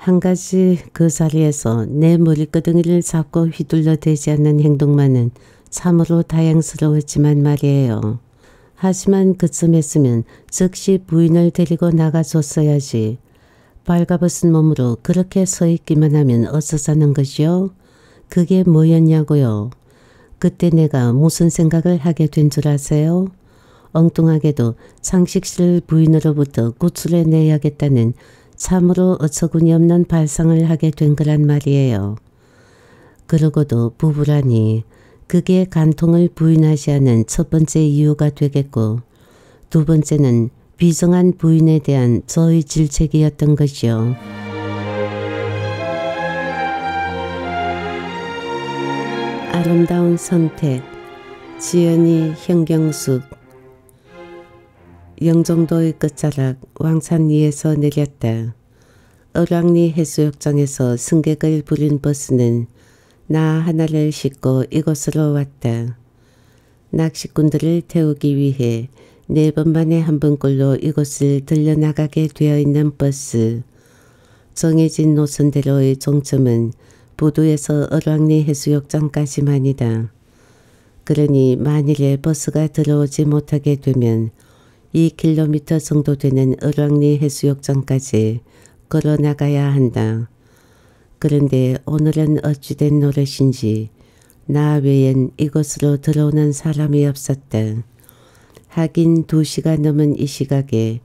한 가지 그 자리에서 내 머리끄덩이를 잡고 휘둘러 대지 않는 행동만은 참으로 다양스러웠지만 말이에요. 하지만 그쯤 했으면 즉시 부인을 데리고 나가줬어야지. 발가벗은 몸으로 그렇게 서 있기만 하면 어서 사는 것이요? 그게 뭐였냐고요. 그때 내가 무슨 생각을 하게 된 줄 아세요? 엉뚱하게도 창식실 부인으로부터 구출해 내야겠다는 참으로 어처구니 없는 발상을 하게 된 거란 말이에요. 그러고도 부부라니 그게 간통을 부인하지 않은 첫 번째 이유가 되겠고 두 번째는 비정한 부인에 대한 저의 질책이었던 것이요. 아름다운 선택 지연이 현경숙 영종도의 끝자락 왕산 위에서 내렸다. 어랑리 해수욕장에서 승객을 부린 버스는 나 하나를 싣고 이곳으로 왔다. 낚시꾼들을 태우기 위해 네 번 만에 한 번꼴로 이곳을 들려나가게 되어 있는 버스. 정해진 노선대로의 종점은 부두에서 어랑리 해수욕장까지만이다. 그러니 만일에 버스가 들어오지 못하게 되면 2km 정도 되는 어랑리 해수욕장까지 걸어 나가야 한다. 그런데 오늘은 어찌된 노릇인지 나 외엔 이곳으로 들어오는 사람이 없었다. 하긴 두 시가 넘은 이 시각에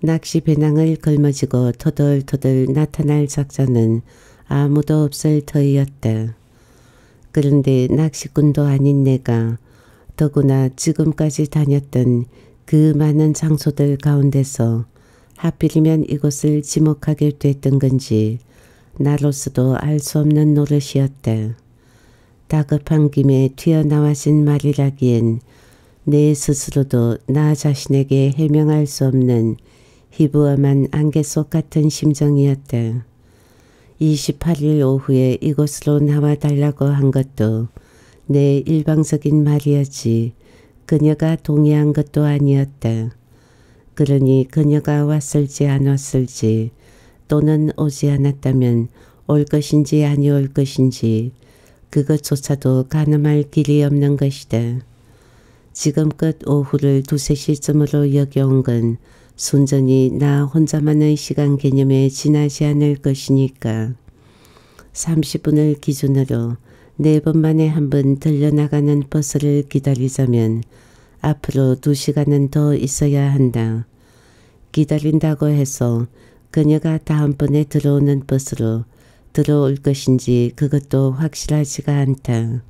낚시 배낭을 걸머지고 터덜터덜 나타날 작자는 아무도 없을 터이었다. 그런데 낚시꾼도 아닌 내가 더구나 지금까지 다녔던 그 많은 장소들 가운데서 하필이면 이곳을 지목하게 됐던 건지 나로서도 알 수 없는 노릇이었다. 다급한 김에 튀어나와진 말이라기엔 내 스스로도 나 자신에게 해명할 수 없는 희부엄한 안개 속 같은 심정이었다. 28일 오후에 이곳으로 나와 달라고 한 것도 내 일방적인 말이었지 그녀가 동의한 것도 아니었다. 그러니 그녀가 왔을지 안 왔을지 또는 오지 않았다면 올 것인지 아니올 것인지 그것조차도 가늠할 길이 없는 것이다. 지금껏 오후를 두세 시쯤으로 여겨온 건 순전히 나 혼자만의 시간 개념에 지나지 않을 것이니까 30분을 기준으로 네 번 만에 한 번 들려나가는 버스를 기다리자면 앞으로 두 시간은 더 있어야 한다. 기다린다고 해서 그녀가 다음번에 들어오는 버스로 들어올 것인지 그것도 확실하지가 않다.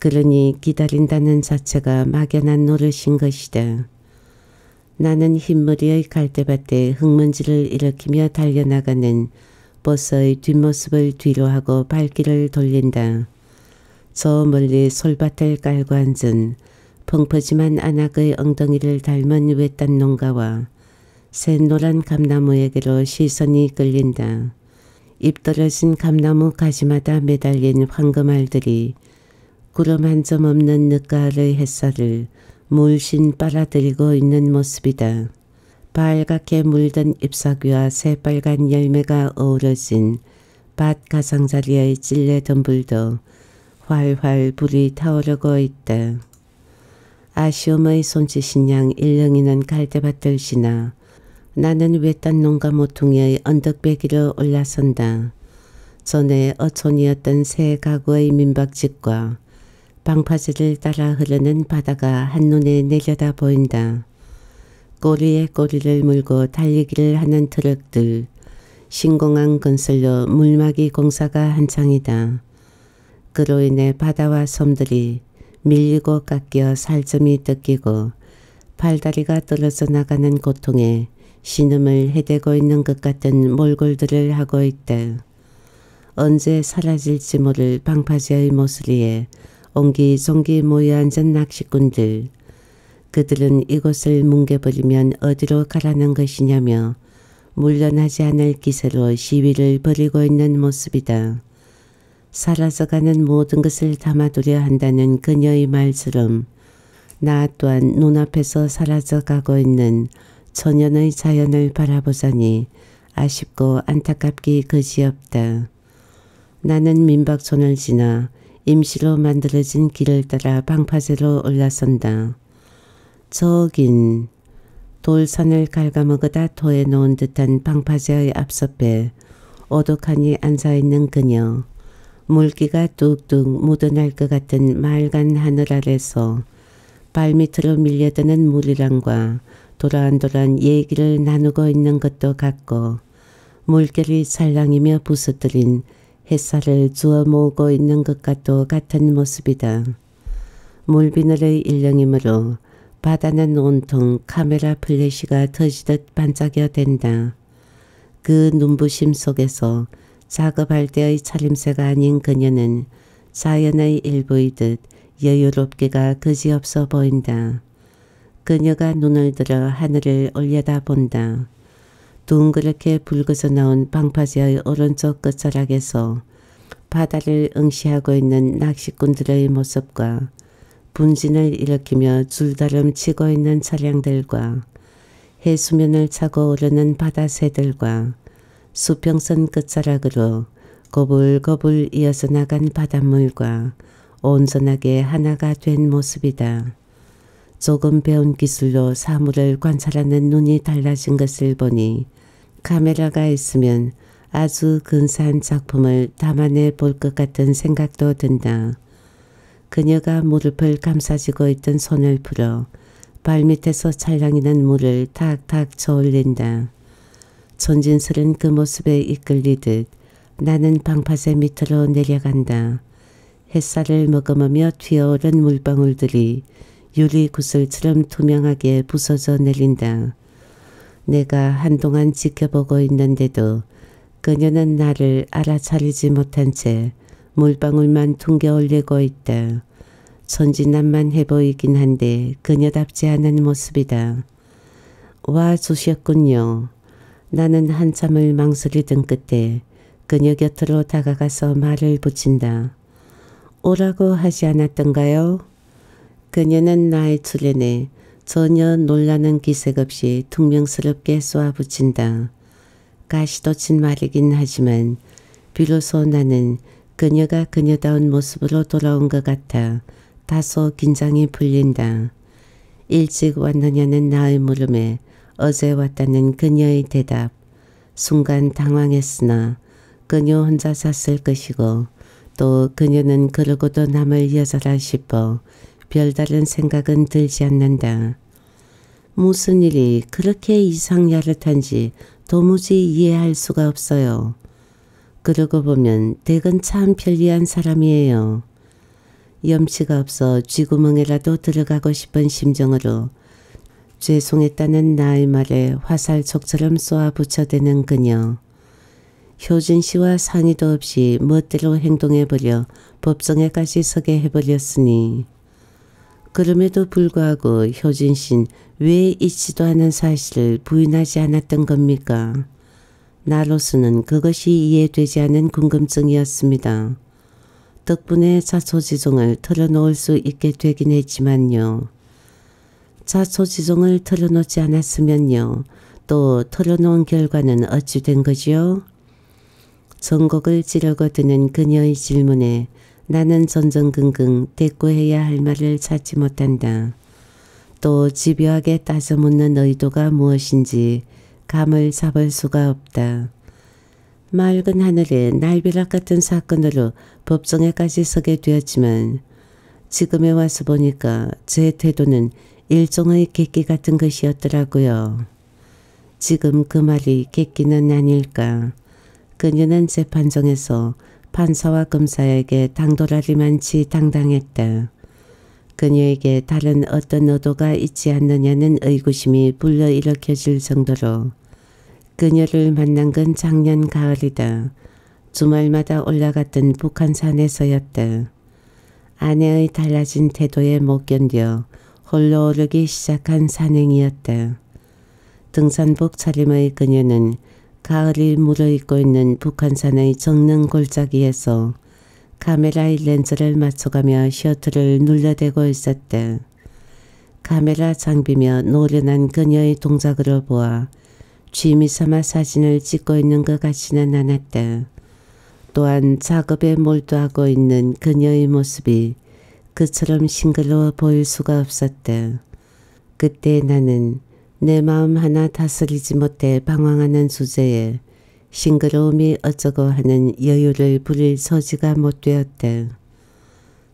그러니 기다린다는 자체가 막연한 노릇인 것이다. 나는 흰머리의 갈대밭에 흙먼지를 일으키며 달려나가는 버스의 뒷모습을 뒤로 하고 발길을 돌린다. 저 멀리 솔밭을 깔고 앉은 펑퍼짐한 안악의 엉덩이를 닮은 외딴 농가와 샛노란 감나무에게로 시선이 끌린다. 입 떨어진 감나무 가지마다 매달린 황금알들이 구름 한 점 없는 늦가을의 햇살을 물씬 빨아들이고 있는 모습이다. 빨갛게 물든 잎사귀와 새빨간 열매가 어우러진 밭 가장자리의 찔레 덤불도 활활 불이 타오르고 있다. 아쉬움의 손짓인 양 일렁이는 갈대밭들 지나 나는 외딴 농가 모퉁이의 언덕배기로 올라선다. 전에 어촌이었던 새 가구의 민박집과 방파제를 따라 흐르는 바다가 한눈에 내려다 보인다. 꼬리에 꼬리를 물고 달리기를 하는 트럭들, 신공항 건설로 물막이 공사가 한창이다. 그로 인해 바다와 섬들이 밀리고 깎여 살점이 뜯기고 팔다리가 떨어져 나가는 고통에 신음을 해대고 있는 것 같은 몰골들을 하고 있다. 언제 사라질지 모를 방파제의 모서리에 옹기종기 모여 앉은 낚시꾼들. 그들은 이곳을 뭉개버리면 어디로 가라는 것이냐며 물러나지 않을 기세로 시위를 벌이고 있는 모습이다. 사라져가는 모든 것을 담아두려 한다는 그녀의 말처럼 나 또한 눈앞에서 사라져가고 있는 천연의 자연을 바라보자니 아쉽고 안타깝기 그지없다. 나는 민박촌을 지나 임시로 만들어진 길을 따라 방파제로 올라선다. 저긴 돌산을 갉아먹으다 토해 놓은 듯한 방파제의 앞섭에 오독하니 앉아있는 그녀. 물기가 뚝뚝 묻어날 것 같은 맑은 하늘 아래서 발밑으로 밀려드는 물이랑과 도란도란 얘기를 나누고 있는 것도 같고 물결이 살랑이며 부서뜨린 햇살을 주워 모으고 있는 것과도 같은 모습이다. 물비늘의 일령이므로 바다는 온통 카메라 플래시가 터지듯 반짝여 댄다. 그 눈부심 속에서 작업할 때의 차림새가 아닌 그녀는 자연의 일부이듯 여유롭게가 그지없어 보인다. 그녀가 눈을 들어 하늘을 올려다 본다. 둥그렇게 붉어서 나온 방파제의 오른쪽 끝자락에서 바다를 응시하고 있는 낚시꾼들의 모습과 분진을 일으키며 줄다름 치고 있는 차량들과 해수면을 차고 오르는 바다새들과 수평선 끝자락으로 고불고불 이어서 나간 바닷물과 온전하게 하나가 된 모습이다. 조금 배운 기술로 사물을 관찰하는 눈이 달라진 것을 보니 카메라가 있으면 아주 근사한 작품을 담아내 볼 것 같은 생각도 든다. 그녀가 무릎을 감싸지고 있던 손을 풀어 발밑에서 찰랑이는 물을 탁탁 저올린다. 손진슬은 그 모습에 이끌리듯 나는 방파제 밑으로 내려간다. 햇살을 머금으며 튀어오른 물방울들이 유리 구슬처럼 투명하게 부서져 내린다. 내가 한동안 지켜보고 있는데도 그녀는 나를 알아차리지 못한 채 물방울만 퉁겨 올리고 있다. 천진난만해 보이긴 한데 그녀답지 않은 모습이다. 와 주셨군요. 나는 한참을 망설이던 끝에 그녀 곁으로 다가가서 말을 붙인다. 오라고 하지 않았던가요? 그녀는 나의 출연에 전혀 놀라는 기색 없이 퉁명스럽게 쏘아붙인다. 가시도 친 말이긴 하지만 비로소 나는 그녀가 그녀다운 모습으로 돌아온 것 같아 다소 긴장이 풀린다. 일찍 왔느냐는 나의 물음에 어제 왔다는 그녀의 대답. 순간 당황했으나 그녀 혼자 샀을 것이고 또 그녀는 그러고도 남을 여자라 싶어 별다른 생각은 들지 않는다. 무슨 일이 그렇게 이상 야릇한지 도무지 이해할 수가 없어요. 그러고 보면 댁은 참 편리한 사람이에요. 염치가 없어 쥐구멍에라도 들어가고 싶은 심정으로 죄송했다는 나의 말에 화살촉처럼 쏘아 붙여대는 그녀. 효진 씨와 상의도 없이 멋대로 행동해버려 법정에까지 서게 해버렸으니 그럼에도 불구하고 효진 씨는 왜 있지도 않은 사실을 부인하지 않았던 겁니까? 나로서는 그것이 이해되지 않은 궁금증이었습니다. 덕분에 자초지종을 털어놓을 수 있게 되긴 했지만요. 자초지종을 털어놓지 않았으면요. 또 털어놓은 결과는 어찌 된 거지요? 전곡을 찌르고 드는 그녀의 질문에 나는 전전긍긍 대꾸해야 할 말을 찾지 못한다. 또 집요하게 따져 묻는 의도가 무엇인지 감을 잡을 수가 없다. 맑은 하늘에 날벼락 같은 사건으로 법정에까지 서게 되었지만 지금에 와서 보니까 제 태도는 일종의 객기 같은 것이었더라고요. 지금 그 말이 객기는 아닐까. 그녀는 재판정에서 판사와 검사에게 당돌하리만치 당당했다. 그녀에게 다른 어떤 의도가 있지 않느냐는 의구심이 불러일으켜질 정도로 그녀를 만난 건 작년 가을이다. 주말마다 올라갔던 북한산에서였다. 아내의 달라진 태도에 못 견뎌 홀로 오르기 시작한 산행이었다. 등산복 차림의 그녀는 가을이 물어있고 있는 북한산의 정릉 골짜기에서 카메라의 렌즈를 맞춰가며 셔틀을 눌러대고 있었다. 카메라 장비며 노련한 그녀의 동작으로 보아 취미 삼아 사진을 찍고 있는 것 같지는 않았다. 또한 작업에 몰두하고 있는 그녀의 모습이 그처럼 싱그러워 보일 수가 없었다. 그때 나는 내 마음 하나 다스리지 못해 방황하는 주제에 싱그러움이 어쩌고 하는 여유를 부릴 소지가 못 되었다.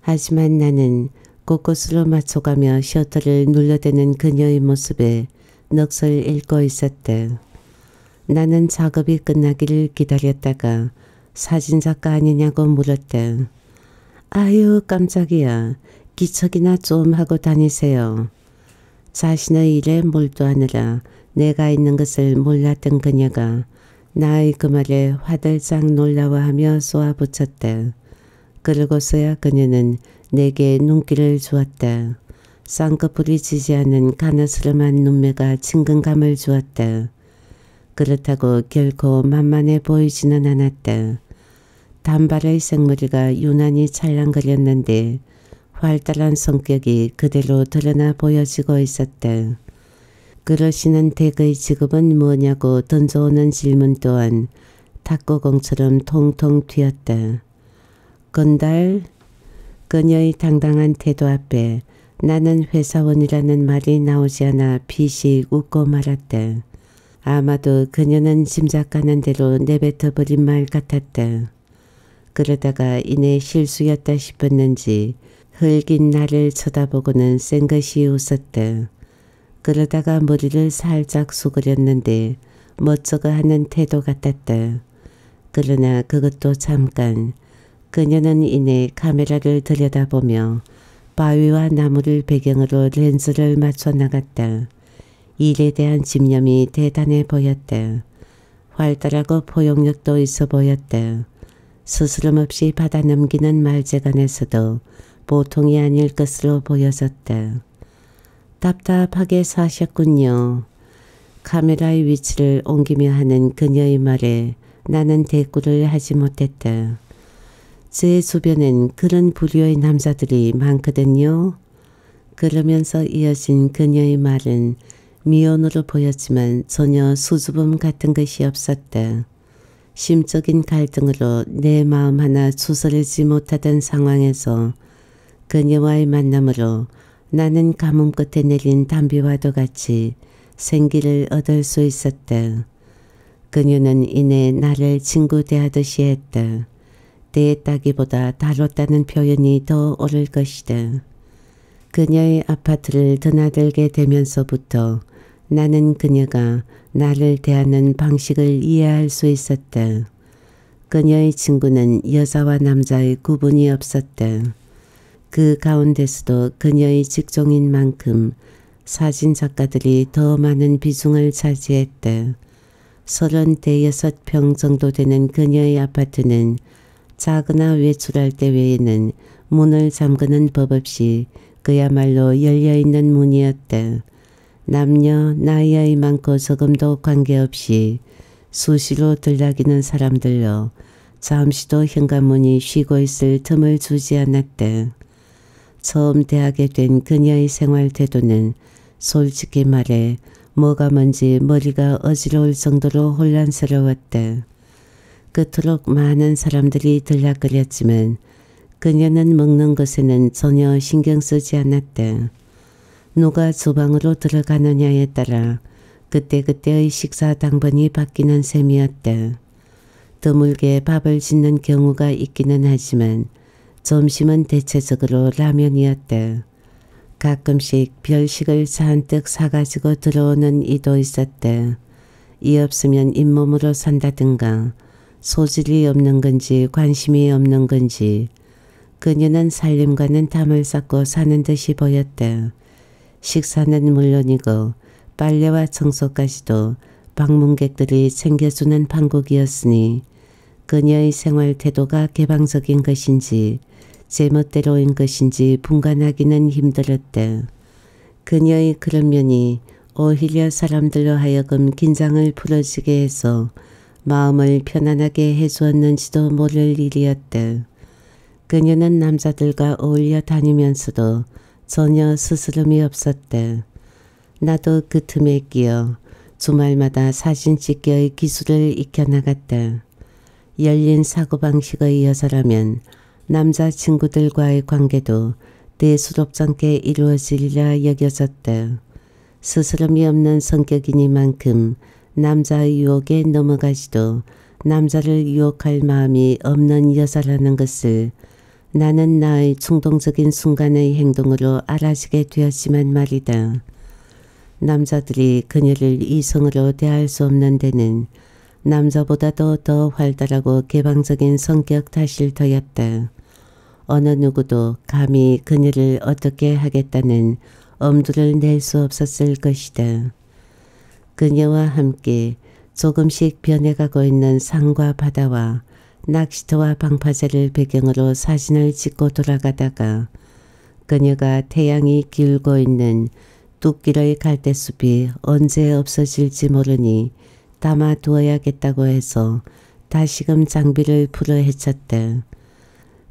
하지만 나는 곳곳으로 맞춰가며 셔터를 눌러대는 그녀의 모습에 넋을 잃고 있었다. 나는 작업이 끝나기를 기다렸다가 사진작가 아니냐고 물었대. 아유 깜짝이야. 기척이나 좀 하고 다니세요. 자신의 일에 몰두하느라 내가 있는 것을 몰랐던 그녀가 나의 그 말에 화들짝 놀라워하며 쏘아붙였대. 그러고서야 그녀는 내게 눈길을 주었다. 쌍꺼풀이 지지 않은 가느스름한 눈매가 친근감을 주었다. 그렇다고 결코 만만해 보이지는 않았다. 단발의 생머리가 유난히 찰랑거렸는데 활달한 성격이 그대로 드러나 보여지고 있었다. 그러시는 댁의 직업은 뭐냐고 던져오는 질문 또한 탁구공처럼 통통 튀었다. 건달 그녀의 당당한 태도 앞에 나는 회사원이라는 말이 나오지 않아 피식 웃고 말았다. 아마도 그녀는 짐작가는 대로 내뱉어 버린 말 같았다. 그러다가 이내 실수였다 싶었는지 흙인 나를 쳐다보고는 쌩긋이 웃었다. 그러다가 머리를 살짝 수그렸는데 멋쩍어 하는 태도 같았다. 그러나 그것도 잠깐 그녀는 이내 카메라를 들여다보며 바위와 나무를 배경으로 렌즈를 맞춰 나갔다. 일에 대한 집념이 대단해 보였다. 활달하고 포용력도 있어 보였다. 스스럼 없이 받아넘기는 말재간에서도 보통이 아닐 것으로 보여졌다. 답답하게 사셨군요. 카메라의 위치를 옮기며 하는 그녀의 말에 나는 대꾸를 하지 못했다. 제 주변엔 그런 부류의 남자들이 많거든요. 그러면서 이어진 그녀의 말은 미연으로 보였지만 전혀 수줍음 같은 것이 없었다. 심적인 갈등으로 내 마음 하나 추스르지 못하던 상황에서 그녀와의 만남으로 나는 가뭄 끝에 내린 담비와도 같이 생기를 얻을 수 있었다. 그녀는 이내 나를 친구 대하듯이 했다. 대했다기보다 다뤘다는 표현이 더 옳을 것이다. 그녀의 아파트를 드나들게 되면서부터 나는 그녀가 나를 대하는 방식을 이해할 수 있었다. 그녀의 친구는 여자와 남자의 구분이 없었다. 그 가운데서도 그녀의 직종인 만큼 사진 작가들이 더 많은 비중을 차지했다. 서른 대여섯 평 정도 되는 그녀의 아파트는 자거나 외출할 때 외에는 문을 잠그는 법 없이 그야말로 열려있는 문이었다. 남녀 나이의 많고 적음도 관계없이 수시로 들락이는 사람들로 잠시도 현관문이 쉬고 있을 틈을 주지 않았다. 처음 대하게 된 그녀의 생활 태도는 솔직히 말해 뭐가 뭔지 머리가 어지러울 정도로 혼란스러웠다. 그토록 많은 사람들이 들락거렸지만 그녀는 먹는 것에는 전혀 신경 쓰지 않았다. 누가 주방으로 들어가느냐에 따라 그때그때의 식사 당번이 바뀌는 셈이었다. 드물게 밥을 짓는 경우가 있기는 하지만 점심은 대체적으로 라면이었다. 가끔씩 별식을 잔뜩 사가지고 들어오는 이도 있었다. 이 없으면 잇몸으로 산다든가 소질이 없는 건지 관심이 없는 건지 그녀는 살림과는 담을 쌓고 사는 듯이 보였다. 식사는 물론이고 빨래와 청소까지도 방문객들이 챙겨주는 판국이었으니 그녀의 생활 태도가 개방적인 것인지 제멋대로인 것인지 분간하기는 힘들었다. 그녀의 그런 면이 오히려 사람들로 하여금 긴장을 풀어지게 해서 마음을 편안하게 해주었는지도 모를 일이었다. 그녀는 남자들과 어울려 다니면서도 전혀 스스럼이 없었다. 나도 그 틈에 끼어 주말마다 사진 찍기의 기술을 익혀나갔다. 열린 사고방식의 여자라면 남자친구들과의 관계도 대수롭잖게 이루어지리라 여겨졌다. 스스럼이 없는 성격이니만큼 남자의 유혹에 넘어가지도 남자를 유혹할 마음이 없는 여자라는 것을 나는 나의 충동적인 순간의 행동으로 알아지게 되었지만 말이다. 남자들이 그녀를 이성으로 대할 수 없는 데는 남자보다도 더 활달하고 개방적인 성격 탓일 터였다. 어느 누구도 감히 그녀를 어떻게 하겠다는 엄두를 낼 수 없었을 것이다. 그녀와 함께 조금씩 변해가고 있는 산과 바다와 낚시터와 방파제를 배경으로 사진을 찍고 돌아가다가 그녀가 태양이 기울고 있는 뚝길의 갈대숲이 언제 없어질지 모르니 담아 두어야겠다고 해서 다시금 장비를 풀어 헤쳤다.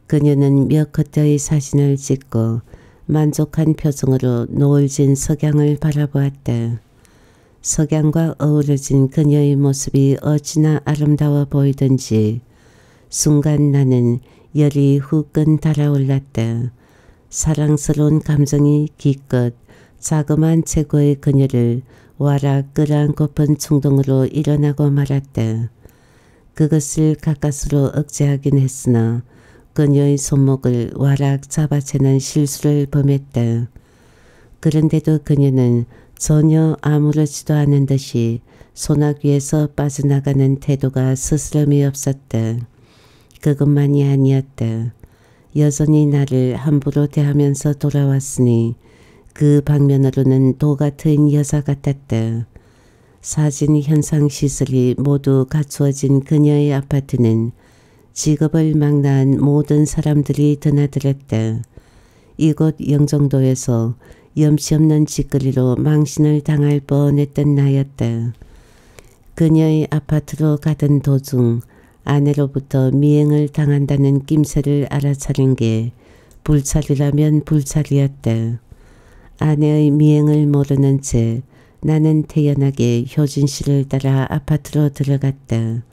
그녀는 몇 컷의 사진을 찍고 만족한 표정으로 노을진 석양을 바라보았다. 석양과 어우러진 그녀의 모습이 어찌나 아름다워 보이던지 순간 나는 열이 후끈 달아올랐다. 사랑스러운 감정이 기껏 자그만 체구의 그녀를 와라 끌어안고픈 충동으로 일어나고 말았다. 그것을 가까스로 억제하긴 했으나 그녀의 손목을 와락 잡아채는 실수를 범했다. 그런데도 그녀는 전혀 아무렇지도 않은 듯이 소나귀에서 빠져나가는 태도가 스스럼이 없었다. 그것만이 아니었다. 여전히 나를 함부로 대하면서 돌아왔으니 그 방면으로는 도 같은 여자 같았다. 사진 현상 시설이 모두 갖추어진 그녀의 아파트는 직업을 망라한 모든 사람들이 드나들었다. 이곳 영종도에서 염치 없는 짓거리로 망신을 당할 뻔했던 나였다. 그녀의 아파트로 가던 도중 아내로부터 미행을 당한다는 낌새를 알아차린 게 불찰이라면 불찰이었다. 아내의 미행을 모르는 채 나는 태연하게 효진 씨를 따라 아파트로 들어갔다.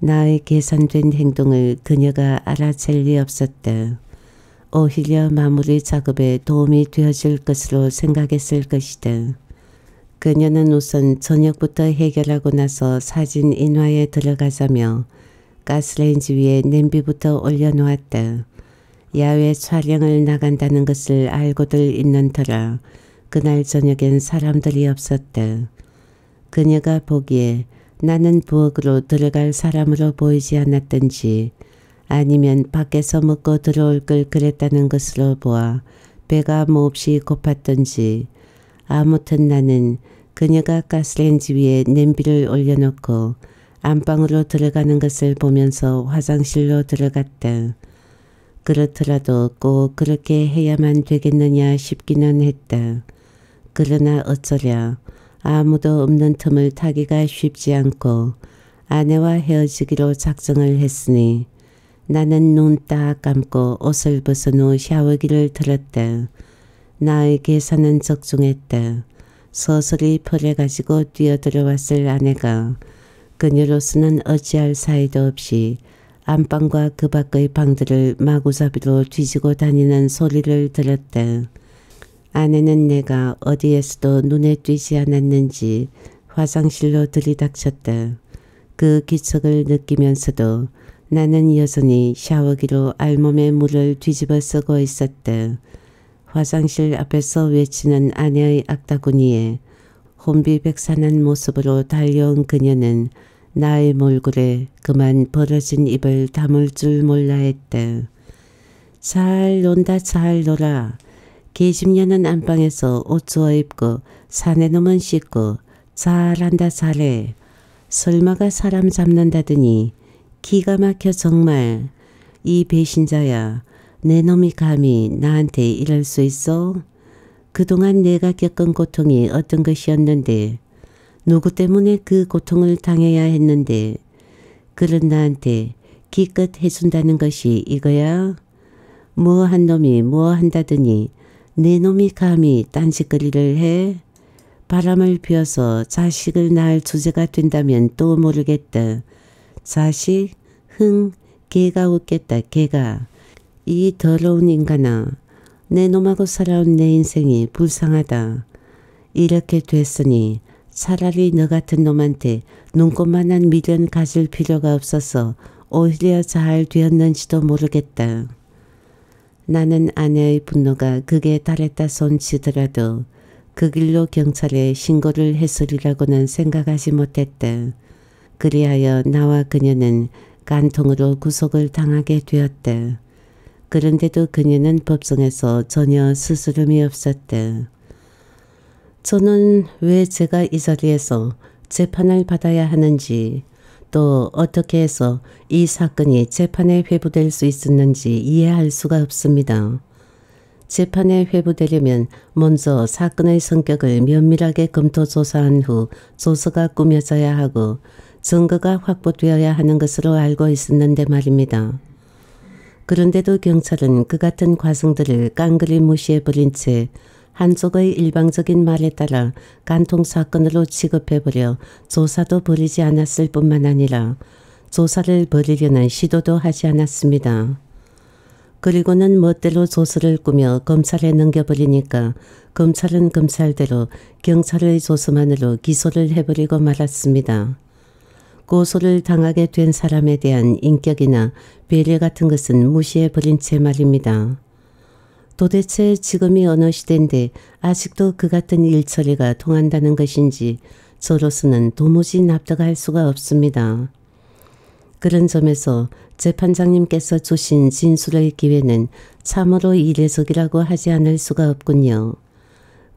나의 계산된 행동을 그녀가 알아챌 리 없었다. 오히려 마무리 작업에 도움이 되어줄 것으로 생각했을 것이다. 그녀는 우선 저녁부터 해결하고 나서 사진 인화에 들어가자며 가스레인지 위에 냄비부터 올려놓았다. 야외 촬영을 나간다는 것을 알고들 있는 터라 그날 저녁엔 사람들이 없었다. 그녀가 보기에 나는 부엌으로 들어갈 사람으로 보이지 않았던지 아니면 밖에서 먹고 들어올 걸 그랬다는 것으로 보아 배가 몹시 고팠던지 아무튼 나는 그녀가 가스레인지 위에 냄비를 올려놓고 안방으로 들어가는 것을 보면서 화장실로 들어갔다. 그렇더라도 꼭 그렇게 해야만 되겠느냐 싶기는 했다. 그러나 어쩌랴 아무도 없는 틈을 타기가 쉽지 않고 아내와 헤어지기로 작정을 했으니 나는 눈 딱 감고 옷을 벗은 후 샤워기를 틀었다. 나의 계산은 적중했다. 서서히 펄해가지고 뛰어들어왔을 아내가 그녀로서는 어찌할 사이도 없이 안방과 그 밖의 방들을 마구잡이로 뒤지고 다니는 소리를 들었다. 아내는 내가 어디에서도 눈에 띄지 않았는지 화장실로 들이닥쳤다. 그 기척을 느끼면서도 나는 여전히 샤워기로 알몸에 물을 뒤집어 쓰고 있었다. 화장실 앞에서 외치는 아내의 악다구니에 혼비백산한 모습으로 달려온 그녀는 나의 몰골에 그만 벌어진 입을 다물 줄 몰라 했다. 잘 논다 잘 놀아. 계집년은 안방에서 옷 주워 입고 사내 놈은 씻고 잘한다 잘해. 설마가 사람 잡는다더니 기가 막혀 정말. 이 배신자야. 내 놈이 감히 나한테 이럴 수 있어? 그동안 내가 겪은 고통이 어떤 것이었는데 누구 때문에 그 고통을 당해야 했는데 그런 나한테 기껏 해준다는 것이 이거야? 뭐 한 놈이 뭐 한다더니 내 놈이 감히 딴짓거리를 해? 바람을 피워서 자식을 낳을 주제가 된다면 또 모르겠다. 자식? 흥, 개가 웃겠다, 개가. 이 더러운 인간아, 내 놈하고 살아온 내 인생이 불쌍하다. 이렇게 됐으니 차라리 너 같은 놈한테 눈꽃만한 미련 가질 필요가 없어서 오히려 잘 되었는지도 모르겠다. 나는 아내의 분노가 극에 달했다 손치더라도 그 길로 경찰에 신고를 했으리라고는 생각하지 못했다. 그리하여 나와 그녀는 간통으로 구속을 당하게 되었다. 그런데도 그녀는 법정에서 전혀 스스럼이 없었다. 저는 왜 제가 이 자리에서 재판을 받아야 하는지 또 어떻게 해서 이 사건이 재판에 회부될 수 있었는지 이해할 수가 없습니다. 재판에 회부되려면 먼저 사건의 성격을 면밀하게 검토 조사한 후 조서가 꾸며져야 하고 증거가 확보되어야 하는 것으로 알고 있었는데 말입니다. 그런데도 경찰은 그 같은 과정들을 깡그리 무시해버린 채 한쪽의 일방적인 말에 따라 간통 사건으로 취급해버려 조사도 벌이지 않았을 뿐만 아니라 조사를 벌이려는 시도도 하지 않았습니다. 그리고는 멋대로 조서를 꾸며 검찰에 넘겨버리니까 검찰은 검찰대로 경찰의 조서만으로 기소를 해버리고 말았습니다. 고소를 당하게 된 사람에 대한 인격이나 배려 같은 것은 무시해버린 채 말입니다. 도대체 지금이 어느 시대인데 아직도 그 같은 일처리가 통한다는 것인지 저로서는 도무지 납득할 수가 없습니다. 그런 점에서 재판장님께서 주신 진술의 기회는 참으로 이례적이라고 하지 않을 수가 없군요.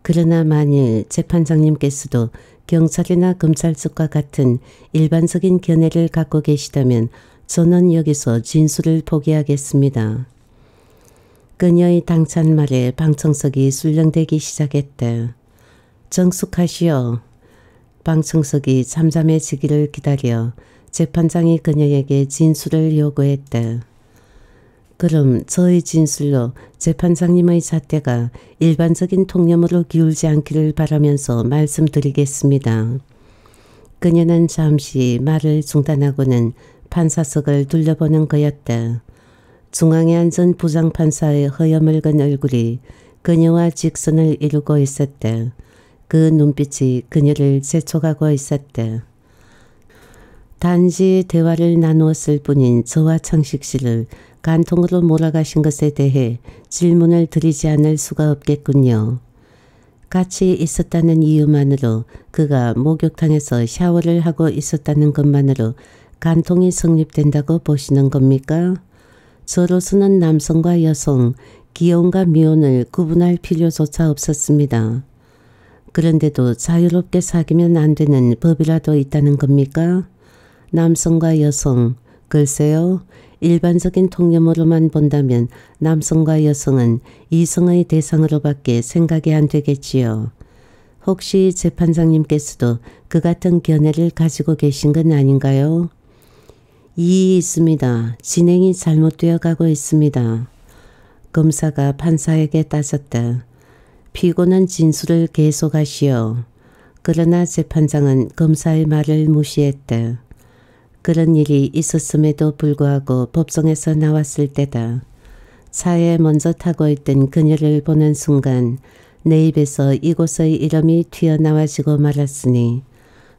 그러나 만일 재판장님께서도 경찰이나 검찰 측과 같은 일반적인 견해를 갖고 계시다면 저는 여기서 진술을 포기하겠습니다. 그녀의 당찬 말에 방청석이 술렁대기 시작했다. 정숙하시오. 방청석이 잠잠해지기를 기다려 재판장이 그녀에게 진술을 요구했다. 그럼 저의 진술로 재판장님의 잣대가 일반적인 통념으로 기울지 않기를 바라면서 말씀드리겠습니다. 그녀는 잠시 말을 중단하고는 판사석을 둘러보는 거였다. 중앙에 앉은 부장판사의 허여멀건 얼굴이 그녀와 직선을 이루고 있었다. 그 눈빛이 그녀를 재촉하고 있었다. 단지 대화를 나누었을 뿐인 저와 청식 씨를 간통으로 몰아가신 것에 대해 질문을 드리지 않을 수가 없겠군요. 같이 있었다는 이유만으로 그가 목욕탕에서 샤워를 하고 있었다는 것만으로 간통이 성립된다고 보시는 겁니까? 저로서는 남성과 여성, 기혼과 미혼을 구분할 필요조차 없었습니다. 그런데도 자유롭게 사귀면 안 되는 법이라도 있다는 겁니까? 남성과 여성, 글쎄요. 일반적인 통념으로만 본다면 남성과 여성은 이성의 대상으로밖에 생각이 안 되겠지요. 혹시 재판장님께서도 그 같은 견해를 가지고 계신 건 아닌가요? 이 있습니다. 진행이 잘못되어 가고 있습니다. 검사가 판사에게 따졌다. 피고는 진술을 계속하시오. 그러나 재판장은 검사의 말을 무시했다. 그런 일이 있었음에도 불구하고 법정에서 나왔을 때다. 차에 먼저 타고 있던 그녀를 보는 순간 내 입에서 이곳의 이름이 튀어나와지고 말았으니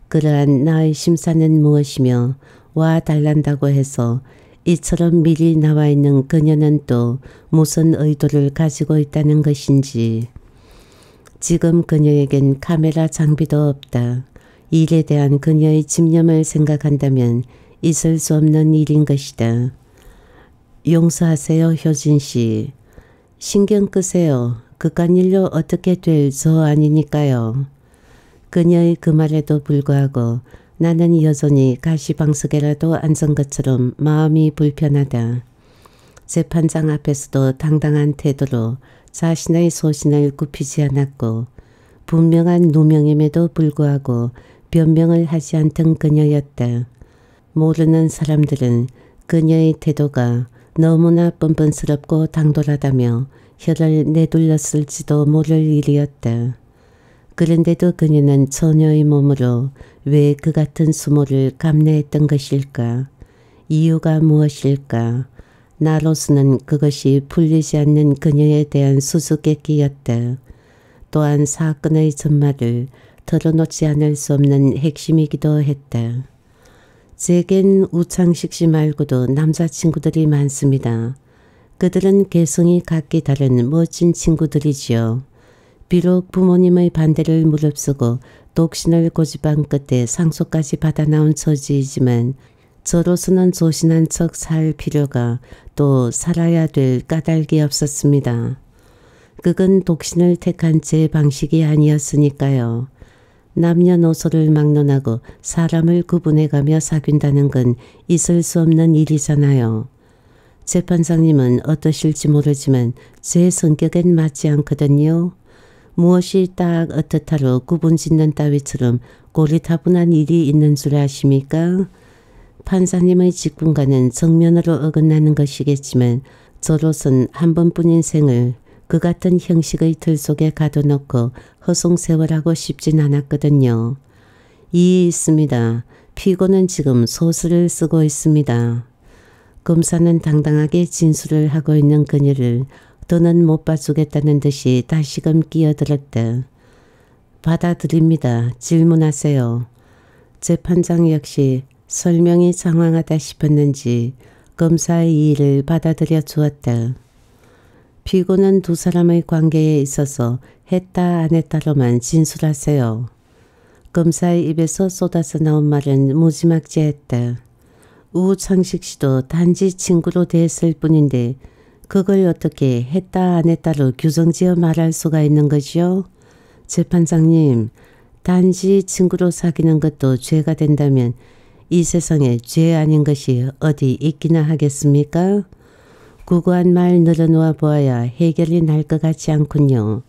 그러한 나의 심사는 무엇이며 와 달란다고 해서 이처럼 미리 나와 있는 그녀는 또 무슨 의도를 가지고 있다는 것인지 지금 그녀에겐 카메라 장비도 없다. 일에 대한 그녀의 집념을 생각한다면 있을 수 없는 일인 것이다. 용서하세요 효진 씨. 신경 끄세요. 그깟 일로 어떻게 될 저 아니니까요. 그녀의 그 말에도 불구하고 나는 여전히 가시방석에라도 앉은 것처럼 마음이 불편하다. 재판장 앞에서도 당당한 태도로 자신의 소신을 굽히지 않았고 분명한 누명임에도 불구하고 변명을 하지 않던 그녀였다. 모르는 사람들은 그녀의 태도가 너무나 뻔뻔스럽고 당돌하다며 혀를 내둘렀을지도 모를 일이었다. 그런데도 그녀는 처녀의 몸으로 왜 그 같은 수모를 감내했던 것일까? 이유가 무엇일까? 나로서는 그것이 풀리지 않는 그녀에 대한 수수께끼였다. 또한 사건의 전말을 털어놓지 않을 수 없는 핵심이기도 했다. 제겐 우창식 씨 말고도 남자친구들이 많습니다. 그들은 개성이 각기 다른 멋진 친구들이지요. 비록 부모님의 반대를 무릅쓰고 독신을 고집한 끝에 상속까지 받아 나온 처지이지만 저로서는 조신한 척 살 필요가 또 살아야 될 까닭이 없었습니다. 그건 독신을 택한 제 방식이 아니었으니까요. 남녀노소를 막론하고 사람을 구분해가며 사귄다는 건 있을 수 없는 일이잖아요. 재판장님은 어떠실지 모르지만 제 성격엔 맞지 않거든요. 무엇이 딱 어떻다로 구분짓는 따위처럼 고리타분한 일이 있는 줄 아십니까? 판사님의 직분과는 정면으로 어긋나는 것이겠지만 저로선 한 번뿐 인 생을 그 같은 형식의 틀 속에 가둬놓고 허송세월하고 싶진 않았거든요. 이 있습니다. 피고는 지금 소설을 쓰고 있습니다. 검사는 당당하게 진술을 하고 있는 그녀를 더는 못 봐주겠다는 듯이 다시금 끼어들었다. 받아들입니다. 질문하세요. 재판장 역시 설명이 장황하다 싶었는지 검사의 일을 받아들여 주었다. 피고는 두 사람의 관계에 있어서 했다 안 했다로만 진술하세요. 검사의 입에서 쏟아져 나온 말은 무지막지했다. 우창식 씨도 단지 친구로 대했을 뿐인데 그걸 어떻게 했다 안 했다로 규정지어 말할 수가 있는 거지요? 재판장님, 단지 친구로 사귀는 것도 죄가 된다면 이 세상에 죄 아닌 것이 어디 있기나 하겠습니까? 구구한 말 늘어놓아 보아야 해결이 날 것 같지 않군요.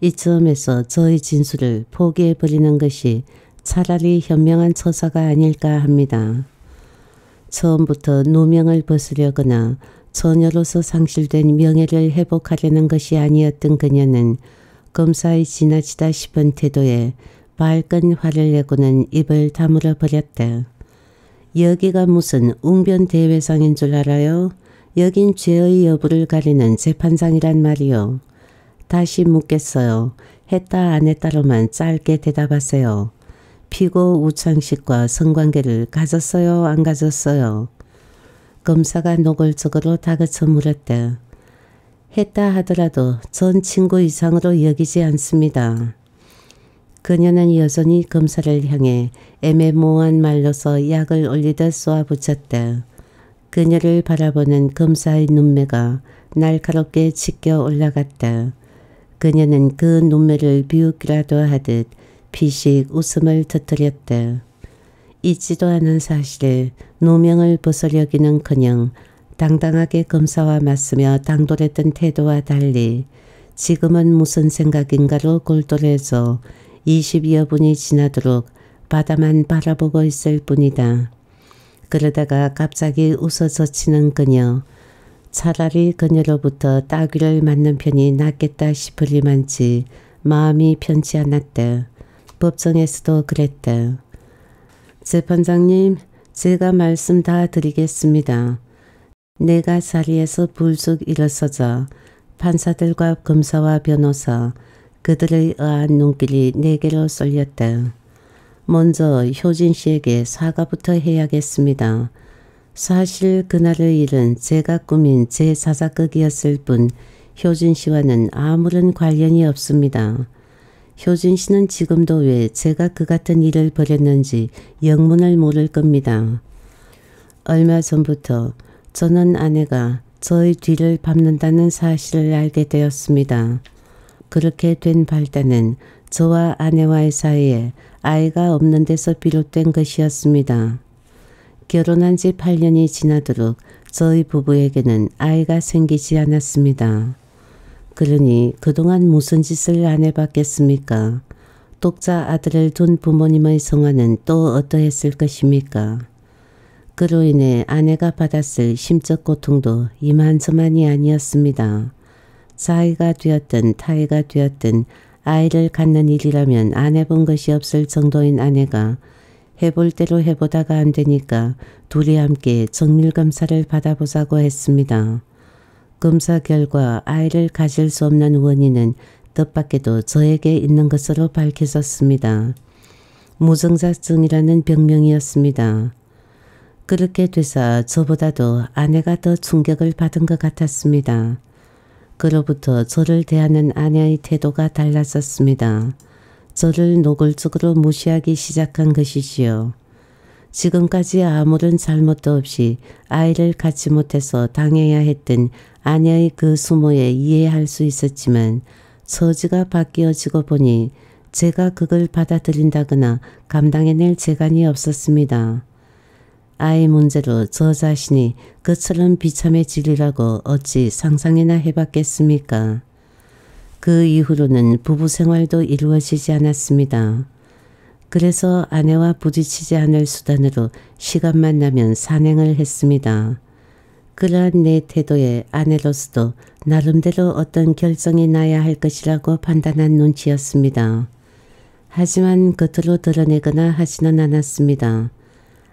이점에서 저의 진술을 포기해버리는 것이 차라리 현명한 처사가 아닐까 합니다. 처음부터 누명을 벗으려거나 처녀로서 상실된 명예를 회복하려는 것이 아니었던 그녀는 검사의 지나치다 싶은 태도에 발끈 화를 내고는 입을 다물어 버렸다. 여기가 무슨 웅변 대회상인 줄 알아요? 여긴 죄의 여부를 가리는 재판장이란 말이요. 다시 묻겠어요. 했다 안 했다로만 짧게 대답하세요. 피고 우창식과 성관계를 가졌어요 안 가졌어요? 검사가 노골적으로 다그쳐 물었다. 했다 하더라도 전 친구 이상으로 여기지 않습니다. 그녀는 여전히 검사를 향해 애매모호한 말로서 약을 올리듯 쏘아붙였다. 그녀를 바라보는 검사의 눈매가 날카롭게 치켜 올라갔다. 그녀는 그 눈매를 비웃기라도 하듯 피식 웃음을 터뜨렸다. 잊지도 않은 사실을 누명을 벗으려기는커녕 당당하게 검사와 맞서며 당돌했던 태도와 달리 지금은 무슨 생각인가로 골똘해져 20여 분이 지나도록 바다만 바라보고 있을 뿐이다. 그러다가 갑자기 웃어젖히는 그녀. 차라리 그녀로부터 따귀를 맞는 편이 낫겠다 싶으리만치 마음이 편치 않았다. 법정에서도 그랬다. 재판장님, 제가 말씀 다 드리겠습니다. 내가 자리에서 불쑥 일어서자 판사들과 검사와 변호사, 그들의 의아한 눈길이 내게로 쏠렸다. 먼저 효진 씨에게 사과부터 해야겠습니다. 사실 그날의 일은 제가 꾸민 제 사사극이었을 뿐 효진 씨와는 아무런 관련이 없습니다. 효진 씨는 지금도 왜 제가 그 같은 일을 벌였는지 영문을 모를 겁니다. 얼마 전부터 저는 아내가 저의 뒤를 밟는다는 사실을 알게 되었습니다. 그렇게 된 발단은 저와 아내와의 사이에 아이가 없는 데서 비롯된 것이었습니다. 결혼한 지 8년이 지나도록 저희 부부에게는 아이가 생기지 않았습니다. 그러니 그동안 무슨 짓을 안 해봤겠습니까? 독자 아들을 둔 부모님의 성화는 또 어떠했을 것입니까? 그로 인해 아내가 받았을 심적 고통도 이만저만이 아니었습니다. 자아가 되었든 타이가 되었든 아이를 갖는 일이라면 안 해본 것이 없을 정도인 아내가 해볼 대로 해보다가 안 되니까 둘이 함께 정밀검사를 받아보자고 했습니다. 검사 결과 아이를 가질 수 없는 원인은 뜻밖에도 저에게 있는 것으로 밝혀졌습니다. 무증자증이라는 병명이었습니다. 그렇게 돼서 저보다도 아내가 더 충격을 받은 것 같았습니다. 그로부터 저를 대하는 아내의 태도가 달라졌습니다. 저를 노골적으로 무시하기 시작한 것이지요. 지금까지 아무런 잘못도 없이 아이를 갖지 못해서 당해야 했던 아내의 그 수모에 이해할 수 있었지만 처지가 바뀌어지고 보니 제가 그걸 받아들인다거나 감당해낼 재간이 없었습니다. 아이 문제로 저 자신이 그처럼 비참해지리라고 어찌 상상이나 해봤겠습니까? 그 이후로는 부부 생활도 이루어지지 않았습니다. 그래서 아내와 부딪히지 않을 수단으로 시간만 나면 산행을 했습니다. 그러한 내 태도에 아내로서도 나름대로 어떤 결정이 나야 할 것이라고 판단한 눈치였습니다. 하지만 겉으로 드러내거나 하지는 않았습니다.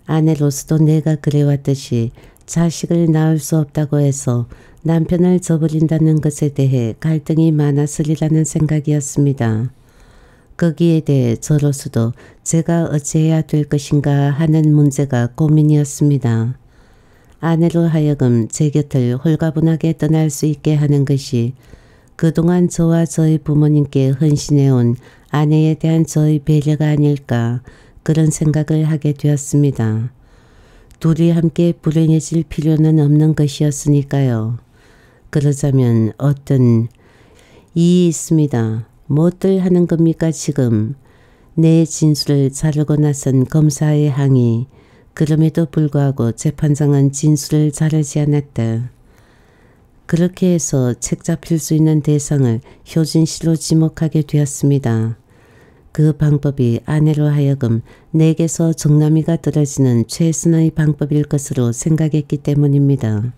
아내로서도 내가 그래왔듯이 자식을 낳을 수 없다고 해서 남편을 저버린다는 것에 대해 갈등이 많았으리라는 생각이었습니다. 거기에 대해 저로서도 제가 어찌해야 될 것인가 하는 문제가 고민이었습니다. 아내로 하여금 제 곁을 홀가분하게 떠날 수 있게 하는 것이 그동안 저와 저희 부모님께 헌신해온 아내에 대한 저의 배려가 아닐까 그런 생각을 하게 되었습니다. 둘이 함께 불행해질 필요는 없는 것이었으니까요. 그러자면 어떤 이 있습니다. 무엇들 하는 겁니까 지금? 내 진술을 자르고 나선 검사의 항의. 그럼에도 불구하고 재판장은 진술을 자르지 않았다. 그렇게 해서 책 잡힐 수 있는 대상을 효진 씨로 지목하게 되었습니다. 그 방법이 아내로 하여금 내게서 정남이가 떨어지는 최선의 방법일 것으로 생각했기 때문입니다.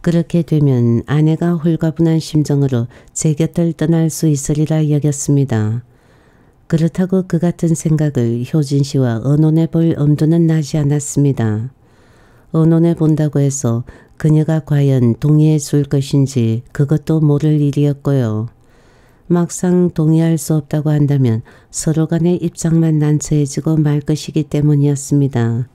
그렇게 되면 아내가 홀가분한 심정으로 제 곁을 떠날 수 있으리라 여겼습니다. 그렇다고 그 같은 생각을 효진 씨와 의논해 볼 엄두는 나지 않았습니다. 의논해 본다고 해서 그녀가 과연 동의해 줄 것인지 그것도 모를 일이었고요. 막상 동의할 수 없다고 한다면 서로 간의 입장만 난처해지고 말 것이기 때문이었습니다.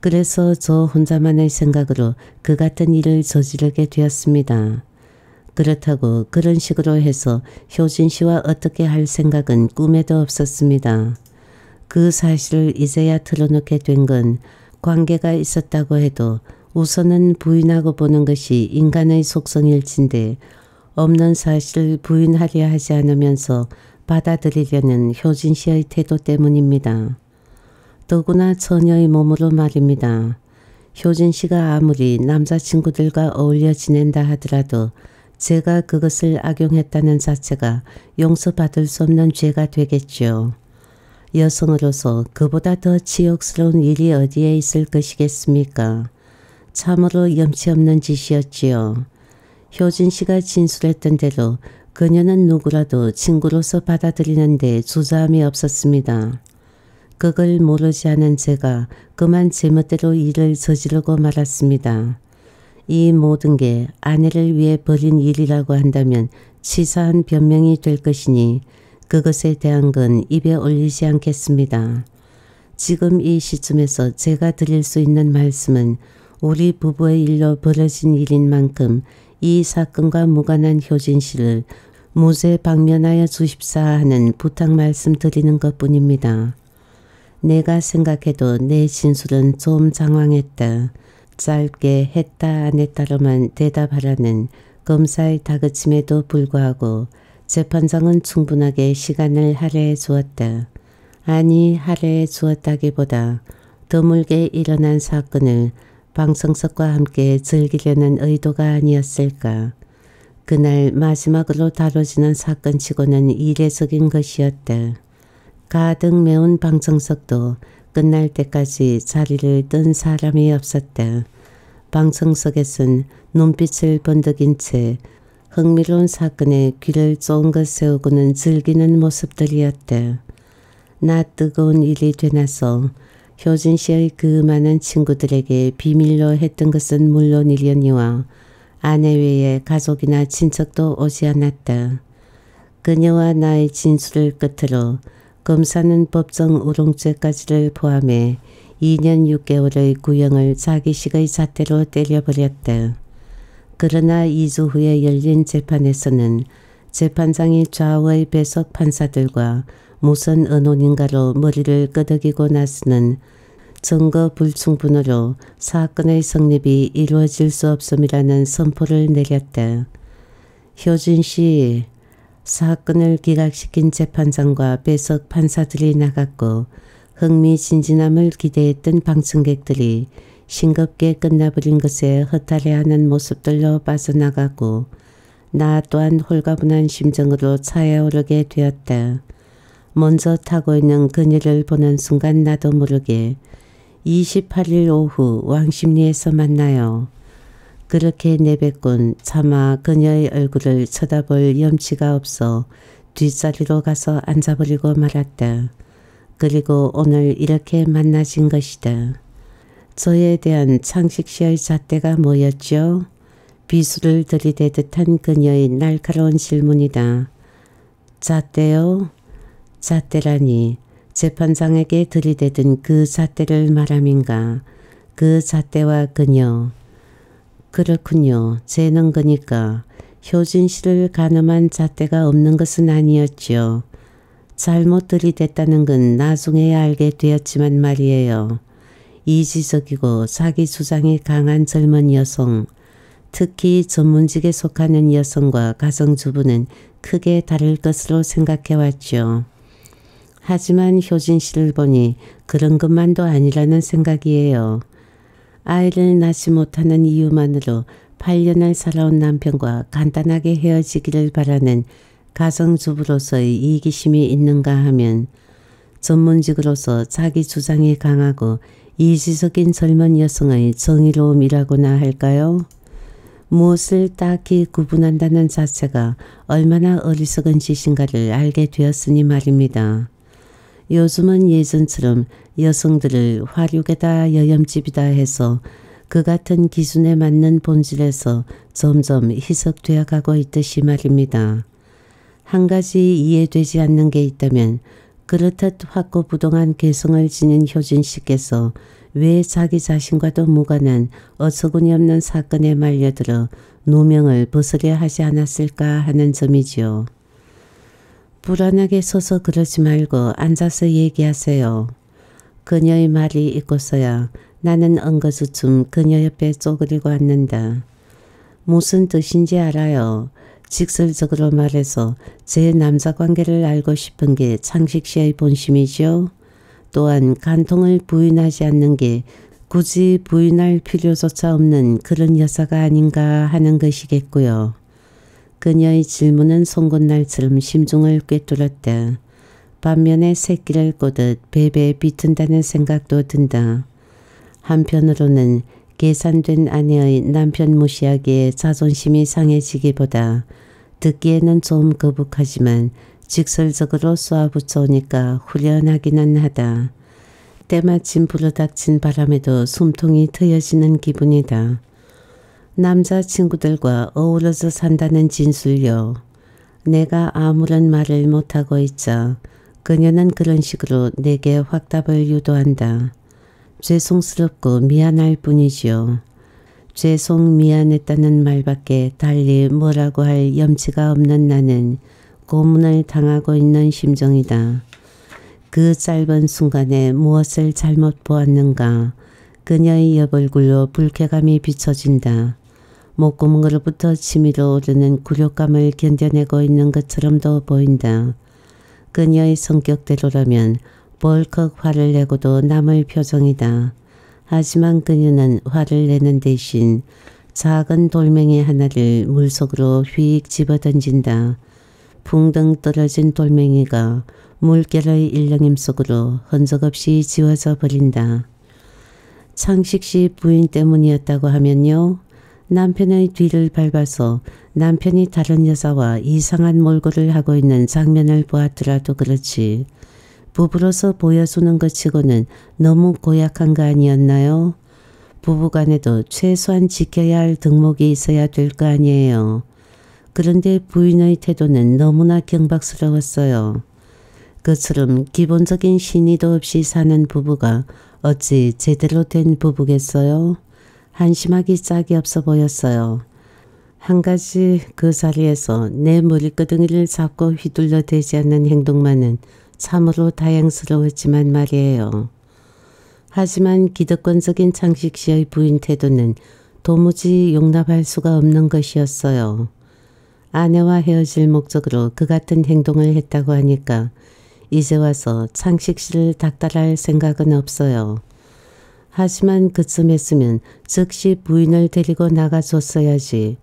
그래서 저 혼자만의 생각으로 그 같은 일을 저지르게 되었습니다. 그렇다고 그런 식으로 해서 효진 씨와 어떻게 할 생각은 꿈에도 없었습니다. 그 사실을 이제야 틀어놓게 된 건 관계가 있었다고 해도 우선은 부인하고 보는 것이 인간의 속성일진데 없는 사실을 부인하려 하지 않으면서 받아들이려는 효진 씨의 태도 때문입니다. 더구나 처녀의 몸으로 말입니다. 효진 씨가 아무리 남자친구들과 어울려 지낸다 하더라도 제가 그것을 악용했다는 자체가 용서받을 수 없는 죄가 되겠죠. 여성으로서 그보다 더 치욕스러운 일이 어디에 있을 것이겠습니까? 참으로 염치 없는 짓이었지요. 효진 씨가 진술했던 대로 그녀는 누구라도 친구로서 받아들이는데 주저함이 없었습니다. 그걸 모르지 않은 제가 그만 제멋대로 일을 저지르고 말았습니다. 이 모든 게 아내를 위해 벌인 일이라고 한다면 치사한 변명이 될 것이니 그것에 대한 건 입에 올리지 않겠습니다. 지금 이 시점에서 제가 드릴 수 있는 말씀은 우리 부부의 일로 벌어진 일인 만큼 이 사건과 무관한 효진 씨를 무죄 방면하여 주십사 하는 부탁 말씀 드리는 것 뿐입니다. 내가 생각해도 내 진술은 좀 장황했다. 짧게 했다 안 했다로만 대답하라는 검사의 다그침에도 불구하고 재판장은 충분하게 시간을 할애해 주었다. 아니 할애해 주었다기보다 드물게 일어난 사건을 방청석과 함께 즐기려는 의도가 아니었을까. 그날 마지막으로 다뤄지는 사건치고는 이례적인 것이었다. 가득 메운 방청석도 끝날 때까지 자리를 뜬 사람이 없었다. 방청석에선 눈빛을 번득인 채 흥미로운 사건에 귀를 쫑긋 세우고는 즐기는 모습들이었대. 나 뜨거운 일이 되나서 효진 씨의 그 많은 친구들에게 비밀로 했던 것은 물론이려니와 아내 외에 가족이나 친척도 오지 않았다. 그녀와 나의 진술을 끝으로 검사는 법정 우롱죄까지를 포함해 2년 6개월의 구형을 자기식의 잣대로 때려버렸다. 그러나 2주 후에 열린 재판에서는 재판장이 좌우의 배석 판사들과 무슨 언론인가로 머리를 끄덕이고 나서는 증거 불충분으로 사건의 성립이 이루어질 수 없음이라는 선포를 내렸다. 효진 씨, 사건을 기각시킨 재판장과 배석 판사들이 나갔고 흥미진진함을 기대했던 방청객들이 싱겁게 끝나버린 것에 허탈해하는 모습들로 빠져나가고 나 또한 홀가분한 심정으로 차에 오르게 되었다. 먼저 타고 있는 그녀를 보는 순간 나도 모르게 28일 오후 왕십리에서 만나요. 그렇게 내뱉곤 차마 그녀의 얼굴을 쳐다볼 염치가 없어 뒷자리로 가서 앉아버리고 말았다. 그리고 오늘 이렇게 만나진 것이다. 저에 대한 창식 씨의 잣대가 뭐였죠? 비수를 들이대듯 한 그녀의 날카로운 질문이다. 잣대요? 잣대라니 재판장에게 들이대던 그 잣대를 말함인가. 그 잣대와 그녀. 그렇군요. 쟤는 거니까 효진 씨를 가늠한 잣대가 없는 것은 아니었죠. 잘못 들이댔다는 건 나중에야 알게 되었지만 말이에요. 이지적이고 자기 주장이 강한 젊은 여성, 특히 전문직에 속하는 여성과 가정주부는 크게 다를 것으로 생각해왔죠. 하지만 효진 씨를 보니 그런 것만도 아니라는 생각이에요. 아이를 낳지 못하는 이유만으로 8년을 살아온 남편과 간단하게 헤어지기를 바라는 가정주부로서의 이기심이 있는가 하면 전문직으로서 자기 주장이 강하고 이지적인 젊은 여성의 정의로움이라고나 할까요? 무엇을 딱히 구분한다는 자체가 얼마나 어리석은 짓인가를 알게 되었으니 말입니다. 요즘은 예전처럼 여성들을 화류계다 여염집이다 해서 그 같은 기준에 맞는 본질에서 점점 희석되어 가고 있듯이 말입니다. 한 가지 이해되지 않는 게 있다면 그렇듯 확고부동한 개성을 지닌 효진 씨께서 왜 자기 자신과도 무관한 어처구니 없는 사건에 말려들어 누명을 벗으려 하지 않았을까 하는 점이지요. 불안하게 서서 그러지 말고 앉아서 얘기하세요. 그녀의 말이 있고서야 나는 엉거주춤 그녀 옆에 쪼그리고 앉는다. 무슨 뜻인지 알아요. 직설적으로 말해서 제 남자 관계를 알고 싶은 게 창식 씨의 본심이죠. 또한 간통을 부인하지 않는 게 굳이 부인할 필요조차 없는 그런 여자가 아닌가 하는 것이겠고요. 그녀의 질문은 송곳날처럼 심중을 꿰뚫었다. 반면에 새끼를 꼬듯 베베 비튼다는 생각도 든다. 한편으로는 계산된 아내의 남편 무시하기에 자존심이 상해지기보다 듣기에는 좀 거북하지만 직설적으로 쏘아붙여오니까 후련하기는 하다. 때마침 불어닥친 바람에도 숨통이 트여지는 기분이다. 남자친구들과 어우러져 산다는 진술요. 내가 아무런 말을 못하고 있자 그녀는 그런 식으로 내게 확답을 유도한다. 죄송스럽고 미안할 뿐이지요. 죄송 미안했다는 말밖에 달리 뭐라고 할 염치가 없는 나는 고문을 당하고 있는 심정이다. 그 짧은 순간에 무엇을 잘못 보았는가 그녀의 옆얼굴로 불쾌감이 비춰진다. 목구멍으로부터 치밀어 오르는 굴욕감을 견뎌내고 있는 것처럼도 보인다. 그녀의 성격대로라면 벌컥 화를 내고도 남을 표정이다. 하지만 그녀는 화를 내는 대신 작은 돌멩이 하나를 물속으로 휙 집어던진다. 붕덩 떨어진 돌멩이가 물결의 일렁임 속으로 흔적 없이 지워져 버린다. 창식 씨 부인 때문이었다고 하면요. 남편의 뒤를 밟아서 남편이 다른 여자와 이상한 몰골을 하고 있는 장면을 보았더라도 그렇지. 부부로서 보여주는 것 치고는 너무 고약한 거 아니었나요? 부부간에도 최소한 지켜야 할 덕목이 있어야 될 거 아니에요. 그런데 부인의 태도는 너무나 경박스러웠어요. 그처럼 기본적인 신의도 없이 사는 부부가 어찌 제대로 된 부부겠어요? 한심하기 짝이 없어 보였어요. 한 가지 그 자리에서 내 머리끄덩이를 잡고 휘둘러 대지 않는 행동만은 참으로 다양스러웠지만 말이에요. 하지만 기득권적인 창식 씨의 부인 태도는 도무지 용납할 수가 없는 것이었어요. 아내와 헤어질 목적으로 그 같은 행동을 했다고 하니까 이제 와서 창식 씨를 닥달할 생각은 없어요. 하지만 그쯤 했으면 즉시 부인을 데리고 나가줬어야지.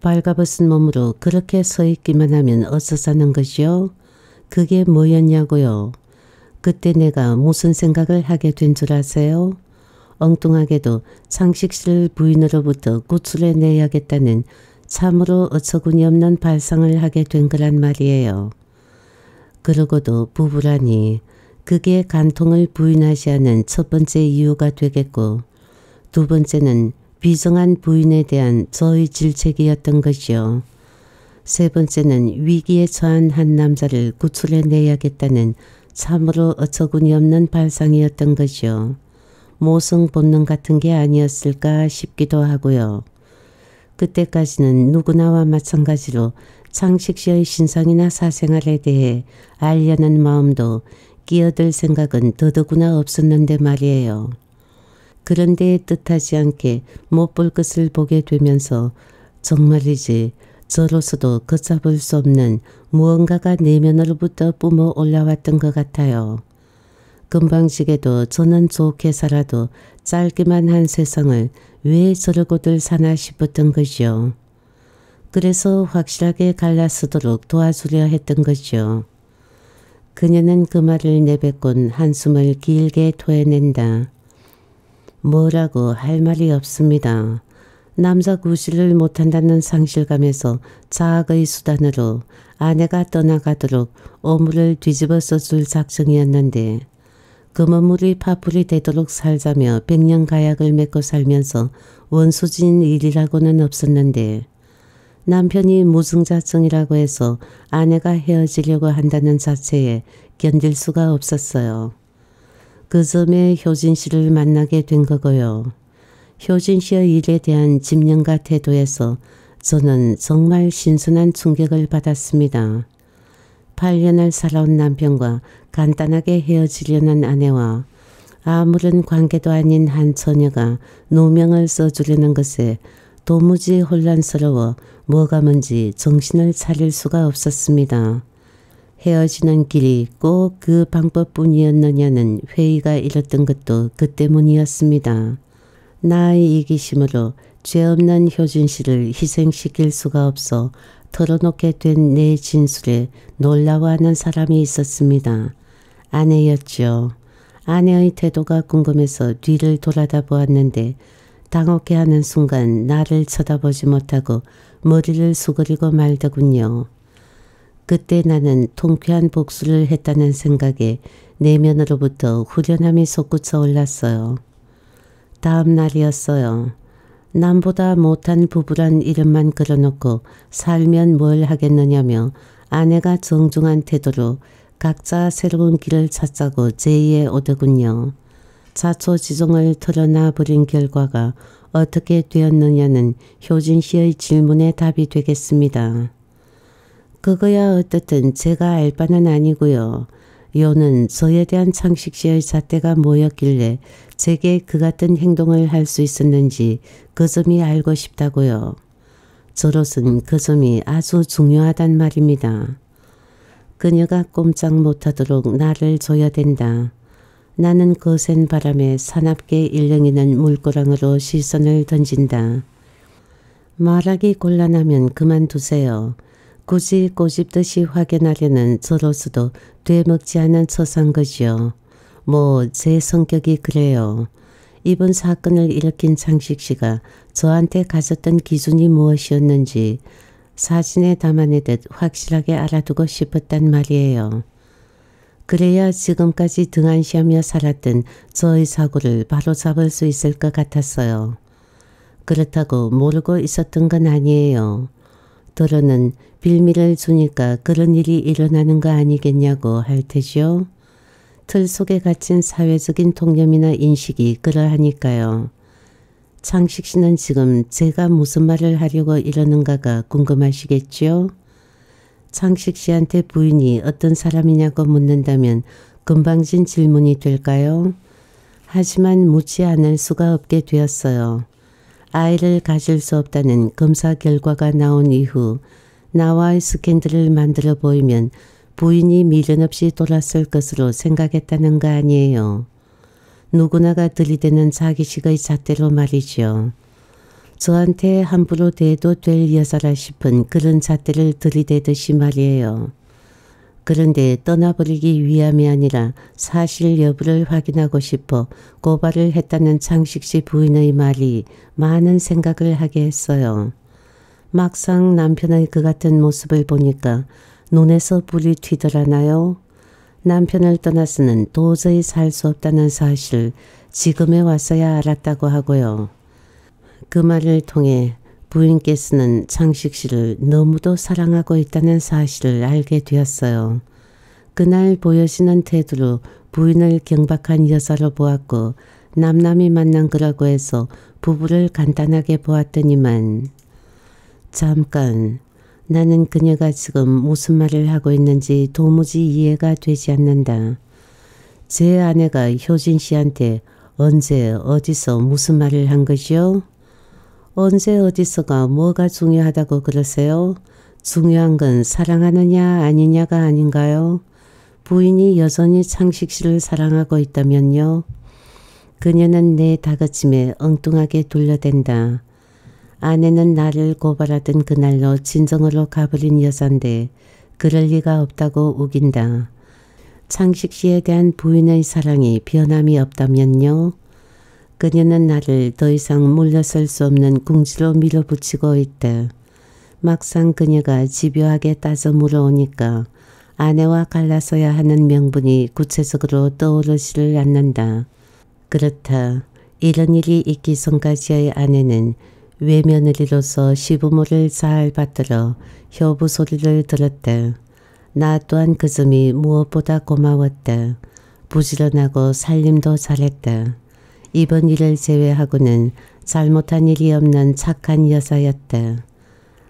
발가벗은 몸으로 그렇게 서 있기만 하면 어쩌자는 것이요? 그게 뭐였냐고요. 그때 내가 무슨 생각을 하게 된 줄 아세요? 엉뚱하게도 씨를 부인으로부터 구출해 내야겠다는 참으로 어처구니 없는 발상을 하게 된 거란 말이에요. 그러고도 부부라니 그게 간통을 부인하지 않은 첫 번째 이유가 되겠고 두 번째는 비정한 부인에 대한 저의 질책이었던 것이요. 세 번째는 위기에 처한 한 남자를 구출해 내야겠다는 참으로 어처구니 없는 발상이었던 것이요. 모성 본능 같은 게 아니었을까 싶기도 하고요. 그때까지는 누구나와 마찬가지로 창식 씨의 신상이나 사생활에 대해 알려는 마음도 끼어들 생각은 더더구나 없었는데 말이에요. 그런데 뜻하지 않게 못 볼 것을 보게 되면서 정말이지 저로서도 걷잡을 수 없는 무언가가 내면으로부터 뿜어 올라왔던 것 같아요. 금방지게도 저는 좋게 살아도 짧기만 한 세상을 왜 저러고들 사나 싶었던 것이요. 그래서 확실하게 갈라쓰도록 도와주려 했던 것이요. 그녀는 그 말을 내뱉곤 한숨을 길게 토해낸다. 뭐라고 할 말이 없습니다. 남자 구실을 못한다는 상실감에서 자학의 수단으로 아내가 떠나가도록 오물을 뒤집어 써줄 작정이었는데 금어물이 파풀이 되도록 살자며 백년 가약을 맺고 살면서 원수진 일이라고는 없었는데 남편이 무증자증이라고 해서 아내가 헤어지려고 한다는 자체에 견딜 수가 없었어요. 그 점에 효진 씨를 만나게 된 거고요. 효진 씨의 일에 대한 집념과 태도에서 저는 정말 신선한 충격을 받았습니다. 8년을 살아온 남편과 간단하게 헤어지려는 아내와 아무런 관계도 아닌 한 처녀가 누명을 써주려는 것에 도무지 혼란스러워 뭐가 뭔지 정신을 차릴 수가 없었습니다. 헤어지는 길이 꼭 그 방법뿐이었느냐는 회의가 일었던 것도 그 때문이었습니다. 나의 이기심으로 죄 없는 효준 씨를 희생시킬 수가 없어 털어놓게 된 내 진술에 놀라워하는 사람이 있었습니다. 아내였죠. 아내의 태도가 궁금해서 뒤를 돌아다 보았는데 당혹해 하는 순간 나를 쳐다보지 못하고 머리를 수그리고 말더군요. 그때 나는 통쾌한 복수를 했다는 생각에 내면으로부터 후련함이 솟구쳐 올랐어요. 다음 날이었어요. 남보다 못한 부부란 이름만 걸어놓고 살면 뭘 하겠느냐며 아내가 정중한 태도로 각자 새로운 길을 찾자고 제의에 오더군요. 자초지종을 털어놔 버린 결과가 어떻게 되었느냐는 효진 씨의 질문에 답이 되겠습니다. 그거야 어떻든 제가 알 바는 아니고요. 요는 저에 대한 창식 씨의 잣대가 뭐였길래 제게 그 같은 행동을 할 수 있었는지 그 점이 알고 싶다고요. 저로서는 그 점이 아주 중요하단 말입니다. 그녀가 꼼짝 못하도록 나를 줘야 된다. 나는 거센 바람에 사납게 일렁이는 물고랑으로 시선을 던진다. 말하기 곤란하면 그만두세요. 굳이 꼬집듯이 확인하려는 저로서도 되먹지 않은 처산 것이요. 뭐 제 성격이 그래요. 이번 사건을 일으킨 창식 씨가 저한테 가졌던 기준이 무엇이었는지 사진에 담아내듯 확실하게 알아두고 싶었단 말이에요. 그래야 지금까지 등한시하며 살았던 저의 사고를 바로 잡을 수 있을 것 같았어요. 그렇다고 모르고 있었던 건 아니에요. 더러는 빌미를 주니까 그런 일이 일어나는 거 아니겠냐고 할 테죠. 틀 속에 갇힌 사회적인 통념이나 인식이 그러하니까요. 창식 씨는 지금 제가 무슨 말을 하려고 이러는가가 궁금하시겠죠? 창식 씨한테 부인이 어떤 사람이냐고 묻는다면 금방진 질문이 될까요? 하지만 묻지 않을 수가 없게 되었어요. 아이를 가질 수 없다는 검사 결과가 나온 이후 나와의 스캔들을 만들어 보이면 부인이 미련 없이 돌았을 것으로 생각했다는 거 아니에요. 누구나가 들이대는 자기식의 잣대로 말이죠. 저한테 함부로 대도 될 여자라 싶은 그런 잣대를 들이대듯이 말이에요. 그런데 떠나버리기 위함이 아니라 사실 여부를 확인하고 싶어 고발을 했다는 창식 씨 부인의 말이 많은 생각을 하게 했어요. 막상 남편의 그 같은 모습을 보니까 눈에서 불이 튀더라나요? 남편을 떠나서는 도저히 살 수 없다는 사실 지금에 와서야 알았다고 하고요. 그 말을 통해 부인께서는 창식 씨를 너무도 사랑하고 있다는 사실을 알게 되었어요. 그날 보여지는 태도로 부인을 경박한 여자로 보았고 남남이 만난 거라고 해서 부부를 간단하게 보았더니만 잠깐 나는 그녀가 지금 무슨 말을 하고 있는지 도무지 이해가 되지 않는다. 제 아내가 효진 씨한테 언제 어디서 무슨 말을 한 것이요? 언제 어디서가 뭐가 중요하다고 그러세요? 중요한 건 사랑하느냐 아니냐가 아닌가요? 부인이 여전히 창식 씨를 사랑하고 있다면요. 그녀는 내 다그침에 엉뚱하게 돌려댄다. 아내는 나를 고발하던 그날로 진정으로 가버린 여잔데 그럴 리가 없다고 우긴다. 창식 씨에 대한 부인의 사랑이 변함이 없다면요. 그녀는 나를 더 이상 물러설 수 없는 궁지로 밀어붙이고 있다. 막상 그녀가 집요하게 따져 물어오니까 아내와 갈라서야 하는 명분이 구체적으로 떠오르지를 않는다. 그렇다. 이런 일이 있기 전까지의 아내는 외며느리로서 시부모를 잘 받들어 효부 소리를 들었다. 나 또한 그 점이 무엇보다 고마웠다. 부지런하고 살림도 잘했다. 이번 일을 제외하고는 잘못한 일이 없는 착한 여자였다.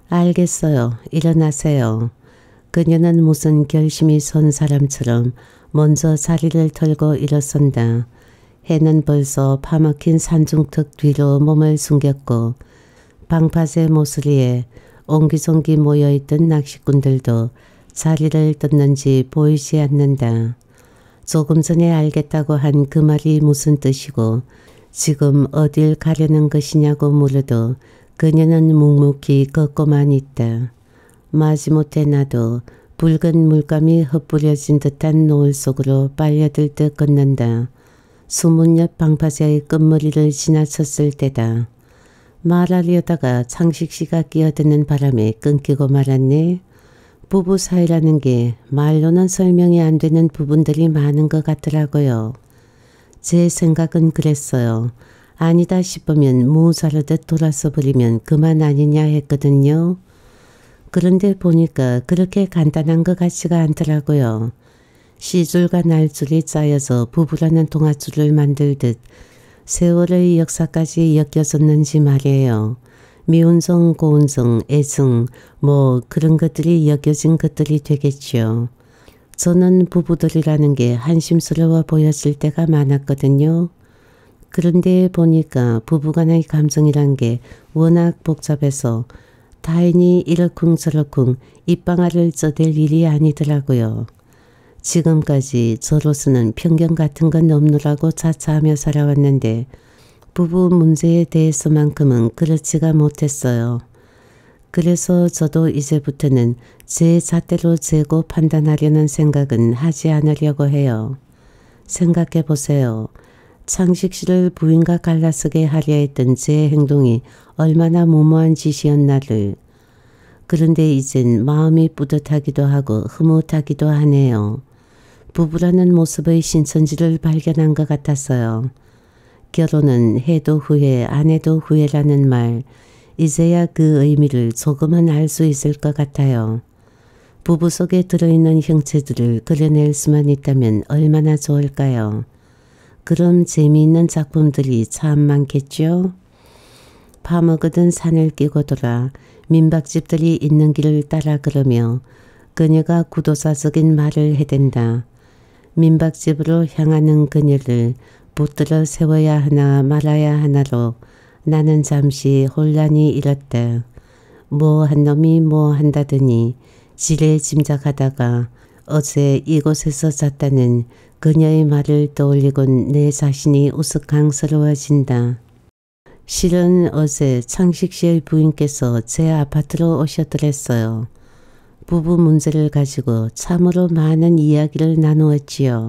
알겠어요. 일어나세요. 그녀는 무슨 결심이 선 사람처럼 먼저 자리를 털고 일어선다. 해는 벌써 파먹힌 산중턱 뒤로 몸을 숨겼고 방파제 모서리에 옹기종기 모여있던 낚시꾼들도 자리를 떴는지 보이지 않는다. 조금 전에 알겠다고 한 그 말이 무슨 뜻이고 지금 어딜 가려는 것이냐고 물어도 그녀는 묵묵히 걷고만 있다. 마지못해 나도 붉은 물감이 흩뿌려진 듯한 노을 속으로 빨려들 듯 걷는다. 수문 옆 방파제의 끝머리를 지나쳤을 때다. 말하려다가 창식 씨가 끼어드는 바람에 끊기고 말았네. 부부 사이라는 게 말로는 설명이 안 되는 부분들이 많은 것 같더라고요. 제 생각은 그랬어요. 아니다 싶으면 무자르듯 돌아서 버리면 그만 아니냐 했거든요. 그런데 보니까 그렇게 간단한 것 같지가 않더라고요. 시줄과 날줄이 짜여서 부부라는 동화줄을 만들듯 세월의 역사까지 엮여졌는지 말이에요. 미운성, 고운성, 애증 뭐 그런 것들이 엮여진 것들이 되겠죠. 저는 부부들이라는 게 한심스러워 보여질 때가 많았거든요. 그런데 보니까 부부간의 감정이란 게 워낙 복잡해서 다행히 이러쿵저러쿵 입방아를 쪄댈 일이 아니더라고요. 지금까지 저로서는 편견 같은 건 없느라고 자차하며 살아왔는데 부부 문제에 대해서만큼은 그렇지가 못했어요. 그래서 저도 이제부터는 제 잣대로 재고 판단하려는 생각은 하지 않으려고 해요. 생각해 보세요. 창식 씨를 부인과 갈라서게 하려 했던 제 행동이 얼마나 무모한 짓이었나를. 그런데 이젠 마음이 뿌듯하기도 하고 흐뭇하기도 하네요. 부부라는 모습의 신천지를 발견한 것 같았어요. 결혼은 해도 후회 안 해도 후회라는 말 이제야 그 의미를 조금은 알 수 있을 것 같아요. 부부 속에 들어있는 형체들을 그려낼 수만 있다면 얼마나 좋을까요? 그럼 재미있는 작품들이 참 많겠죠? 파먹으든 산을 끼고 돌아 민박집들이 있는 길을 따라 걸으며 그녀가 구도사적인 말을 해댄다. 민박집으로 향하는 그녀를 붙들어 세워야 하나 말아야 하나로 나는 잠시 혼란이 일었다. 뭐 한 놈이 뭐 한다더니 지레 짐작하다가 어제 이곳에서 잤다는 그녀의 말을 떠올리곤 내 자신이 우스꽝스러워진다. 실은 어제 창식 씨의 부인께서 제 아파트로 오셨더랬어요. 부부 문제를 가지고 참으로 많은 이야기를 나누었지요.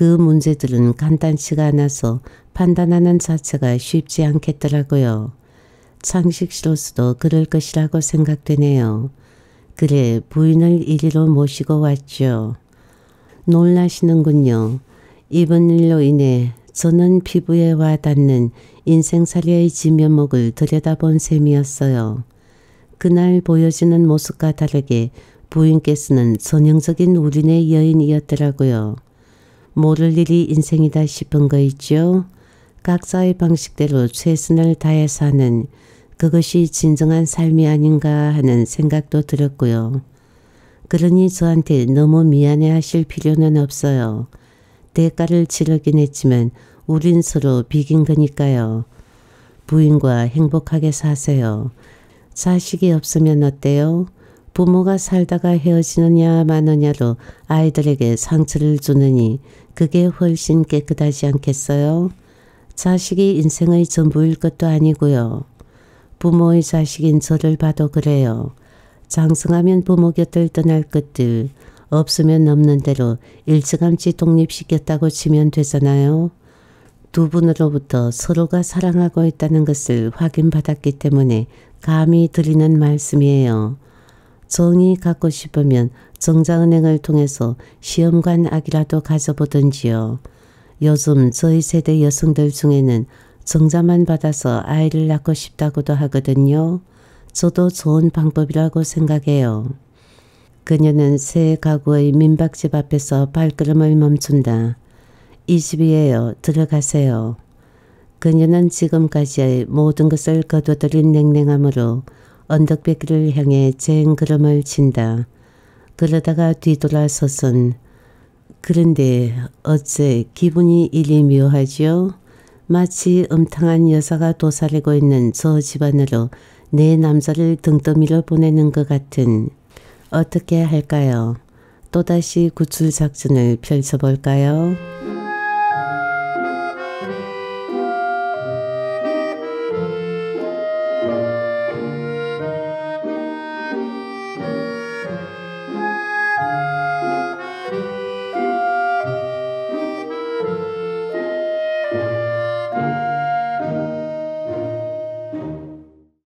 그 문제들은 간단치가 않아서 판단하는 자체가 쉽지 않겠더라고요. 창식 씨로서도 그럴 것이라고 생각되네요. 그래 부인을 이리로 모시고 왔죠. 놀라시는군요. 이번 일로 인해 저는 피부에 와닿는 인생살이의 지면목을 들여다본 셈이었어요. 그날 보여지는 모습과 다르게 부인께서는 전형적인 우리네 여인이었더라고요. 모를 일이 인생이다 싶은 거 있죠? 각자의 방식대로 최선을 다해 사는 그것이 진정한 삶이 아닌가 하는 생각도 들었고요. 그러니 저한테 너무 미안해 하실 필요는 없어요. 대가를 치르긴 했지만 우린 서로 비긴 거니까요. 부인과 행복하게 사세요. 자식이 없으면 어때요? 부모가 살다가 헤어지느냐 마느냐로 아이들에게 상처를 주느니 그게 훨씬 깨끗하지 않겠어요? 자식이 인생의 전부일 것도 아니고요. 부모의 자식인 저를 봐도 그래요. 장성하면 부모 곁을 떠날 것들 없으면 없는 대로 일찌감치 독립시켰다고 치면 되잖아요. 두 분으로부터 서로가 사랑하고 있다는 것을 확인받았기 때문에 감히 드리는 말씀이에요. 정이 갖고 싶으면 정자은행을 통해서 시험관 아기라도 가져보든지요. 요즘 저희 세대 여성들 중에는 정자만 받아서 아이를 낳고 싶다고도 하거든요. 저도 좋은 방법이라고 생각해요. 그녀는 새 가구의 민박집 앞에서 발걸음을 멈춘다. 이 집이에요. 들어가세요. 그녀는 지금까지의 모든 것을 거둬들인 냉랭함으로 언덕배기를 향해 쟁걸음을 친다. 그러다가 뒤돌아서선 그런데 어째 기분이 이리 묘하지요? 마치 음탕한 여자가 도사리고 있는 저 집안으로 내 남자를 등떠밀어 보내는 것 같은 어떻게 할까요? 또다시 구출 작전을 펼쳐볼까요?